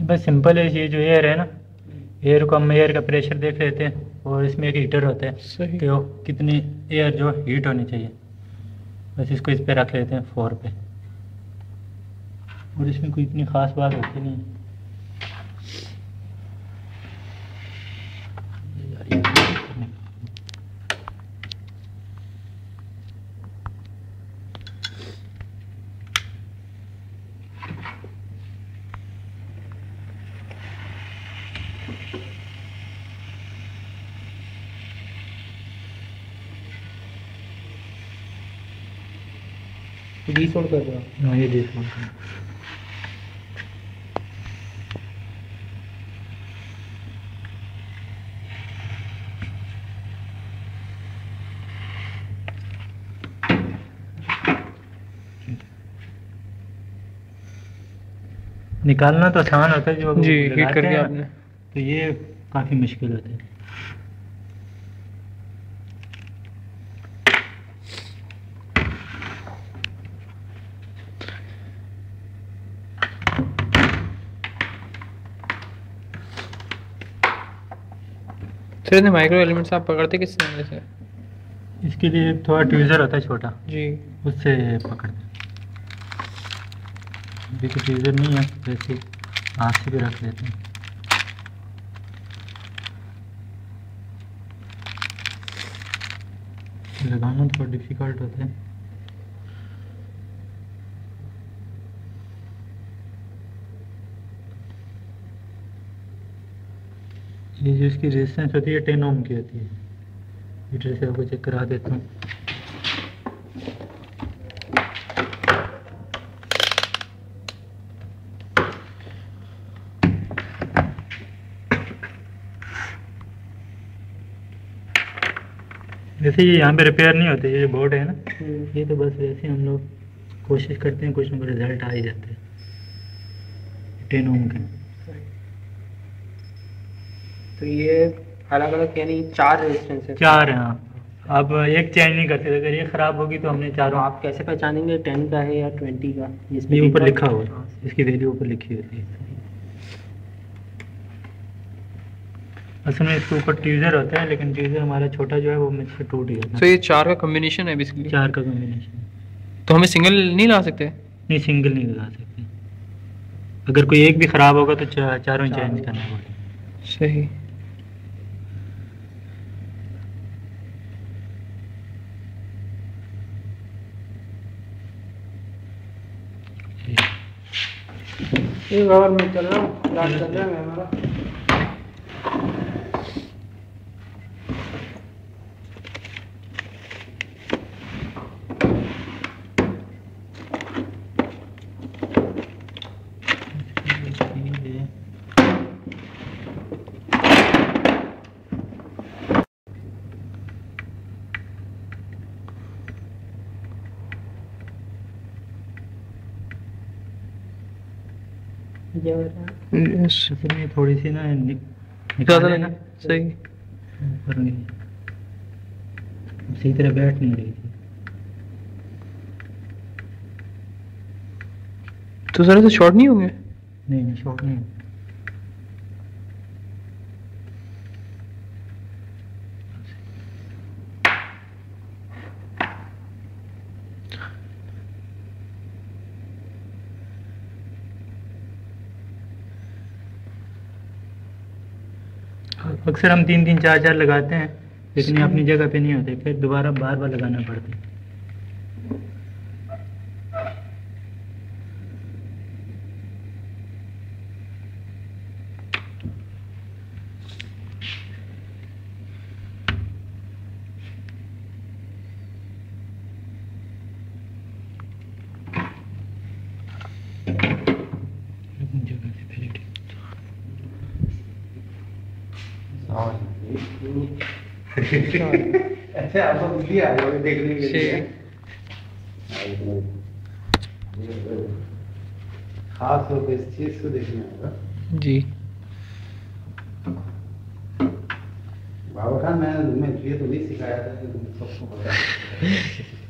बस सिंपल है ये जो एयर है ना एयर को हम एयर का प्रेशर देख लेते हैं और इसमें एक हीटर होता है कि वो कितनी एयर जो हीट होनी चाहिए। बस इसको इस पर रख लेते हैं फोर पे। और इसमें कोई इतनी ख़ास बात होती नहीं है। डीसोल्ड कर रहा हूँ हाँ, ये देख लो। निकालना तो आसान होता है जो जी हीट करके आपने। तो ये काफ़ी मुश्किल होता है। सर इतने माइक्रो एलिमेंट्स आप पकड़ते किस तरह से? इसके लिए थोड़ा ट्यूज़र होता है छोटा। जी। उससे पकड़ते हैं। अभी तो नहीं है वैसे हाथ से भी रख लेते हैं। लगाना थोड़ा डिफ़िकल्ट होता है। ये जो इसकी रेजिस्टेंस होती है टेन ओम की होती है। मीटर से आपको चेक करा देता हूँ। वैसे ये यहाँ पे रिपेयर नहीं होते ये जो बोर्ड है ना ये तो बस वैसे हम लोग कोशिश करते हैं कुछ ना कुछ रिज़ल्ट आ ही जाते हैं। टेन ओम के। तो ये अलग अलग यानी चार रेजिस्टेंस है। चार हैं हाँ अब एक चेंज नहीं करते अगर ये ख़राब होगी तो हमने चारों आप कैसे पहचानेंगे टेन का है या ट्वेंटी का? ये ऊपर लिखा हुआ इसकी वैल्यू ऊपर लिखी होती है। असल में इसके ऊपर ट्यूज़र होता है लेकिन ट्यूज़र हमारा छोटा जो है वो मुझसे टूट गया तो ये चार का कॉम्बिनेशन है बेसिकली चार का कॉम्बिनेशन तो हमें सिंगल नहीं ला सकते? नहीं सिंगल नहीं लगा सकते। अगर कोई एक भी ख़राब होगा तो चा, चारों चेंज करना पड़ेगा। सही। ये कवर में चल रहा हूँ चल रहा है हमारा ये हो रहा है यस असल में थोड़ी सी ना निकाल ज़्यादा निकाले नहीं ना? सही। ऊपर नहीं। सही तरह बैठ नहीं रही थी। तो सर से शॉर्ट नहीं होंगे? नहीं नहीं शॉर्ट नहीं अक्सर हम तीन तीन चार चार लगाते हैं, लेकिन ये अपनी जगह पे नहीं होते, फिर दोबारा बार बार लगाना पड़ता है अपनी जगह से पहले ठीक अच्छा आपको बुद्धि आ गई देखने के लिए। खास होकर इस चीज़ को देखने आएगा जी। बाबा खान मैंने तुम्हें इसलिए तो नहीं सिखाया था कि तुम सबको पता